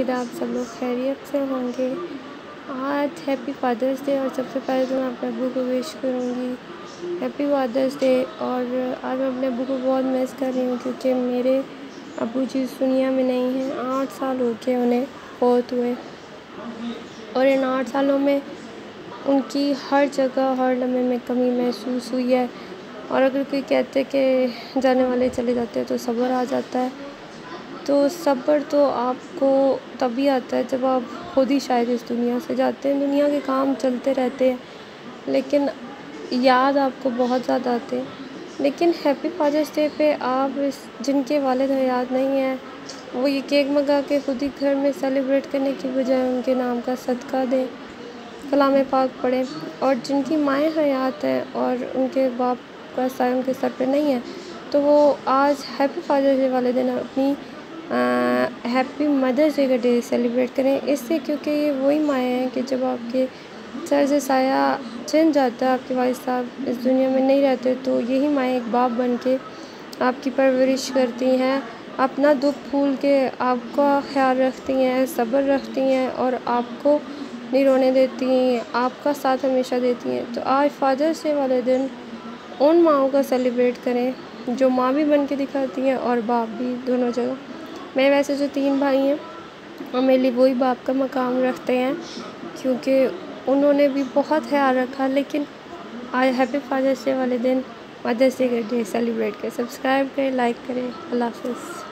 उम्मीद है आप सब लोग खैरियत से होंगे। आज हैप्पी फादर्स डे और सबसे पहले तो मैं अपने अबू को विश करूँगी। हैप्पी फादर्स डे और आज मैं अपने अबू को बहुत मिस कर रही हूँ क्योंकि मेरे अबू जी दुनिया में नहीं हैं। आठ साल हो गए उन्हें बहुत हुए। और इन आठ सालों में उनकी हर जगह, हर लम्हे में कमी महसूस हुई है। और अगर कोई कहते कि जाने वाले चले जाते हैं तो सब्र आ जाता है। तो सब्र तो आपको तभी आता है जब आप खुद ही शायद इस दुनिया से जाते हैं। दुनिया के काम चलते रहते हैं, लेकिन याद आपको बहुत ज़्यादा आते हैं। लेकिन हैप्पी फादर्स डे पे आप इस, जिनके वालिद याद नहीं है, वो ये केक मंगा के खुद ही घर में सेलिब्रेट करने की बजाय उनके नाम का सदका दें, कलाम पाक पढ़ें। और जिनकी माएँ हयात हैं, और उनके बाप का साय उनके सर पे नहीं है तो वो आज हैप्पी फादर्स डे वाले दिन अपनी हैप्पी मदर्स डे का डे सेलिब्रेट करें। इससे क्योंकि ये वही माएँ हैं कि जब आपके सर से साया छिन जाता है, आपके वालिद साहब इस दुनिया में नहीं रहते तो यही माएँ एक बाप बन के आपकी परवरिश करती हैं। अपना दुख भूल के आपका ख्याल रखती हैं, सब्र रखती हैं और आपको नहीं रोने देती हैं, आपका साथ हमेशा देती हैं। तो आज फादर्स डे वाले दिन उन माओं का सेलिब्रेट करें, जो माँ भी बन के दिखाती हैं और बाप भी दोनों जगह। मैं वैसे जो तीन भाई हैं, और मेरे लिए वही बाप का मकाम रखते हैं, क्योंकि उन्होंने भी बहुत ख्याल रखा, लेकिन आज हैप्पी फादर्स डे वाले दिन मदर्स डे का डे सेलिब्रेट करें सब्सक्राइब करें लाइक करें, अल्लाह हाफ़